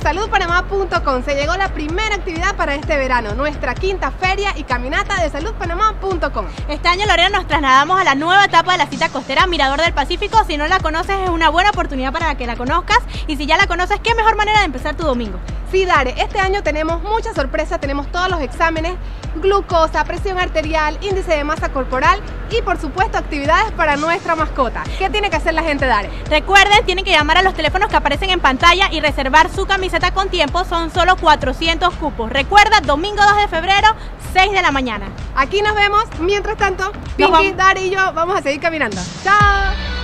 saludpanamá.com. Se llegó la primera actividad para este verano, nuestra quinta feria y caminata de saludpanamá.com. Este año, Lorena, nos trasladamos a la nueva etapa de la cita costera Mirador del Pacífico. Si no la conoces, es una buena oportunidad para que la conozcas. Y si ya la conoces, qué mejor manera de empezar tu domingo. Sí, Dare, este año tenemos muchas sorpresas, tenemos todos los exámenes, glucosa, presión arterial, índice de masa corporal y por supuesto actividades para nuestra mascota. ¿Qué tiene que hacer la gente, Dare? Recuerden, tienen que llamar a los teléfonos que aparecen en pantalla y reservar su camiseta con tiempo, son solo 400 cupos. Recuerda, domingo 2 de febrero, 6 de la mañana. Aquí nos vemos, mientras tanto, Pinky, Dare y yo vamos a seguir caminando. ¡Chao!